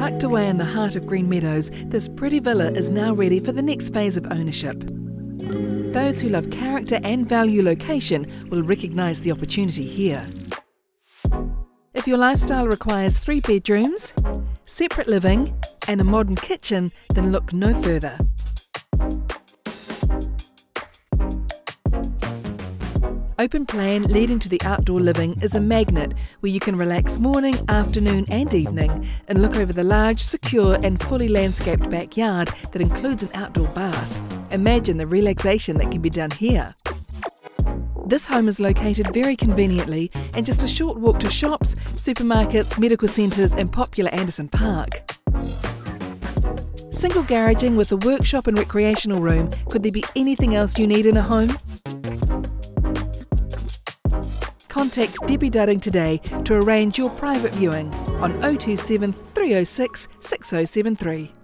Tucked away in the heart of Greenmeadows, this pretty villa is now ready for the next phase of ownership. Those who love character and value location will recognise the opportunity here. If your lifestyle requires three bedrooms, separate living, and a modern kitchen, then look no further. Open plan leading to the outdoor living is a magnet where you can relax morning, afternoon, and evening and look over the large, secure, and fully landscaped backyard that includes an outdoor bath. Imagine the relaxation that can be done here. This home is located very conveniently and just a short walk to shops, supermarkets, medical centres, and popular Anderson Park. Single garaging with a workshop and recreational room, could there be anything else you need in a home? Contact Debbie Dudding today to arrange your private viewing on 027 306 6073.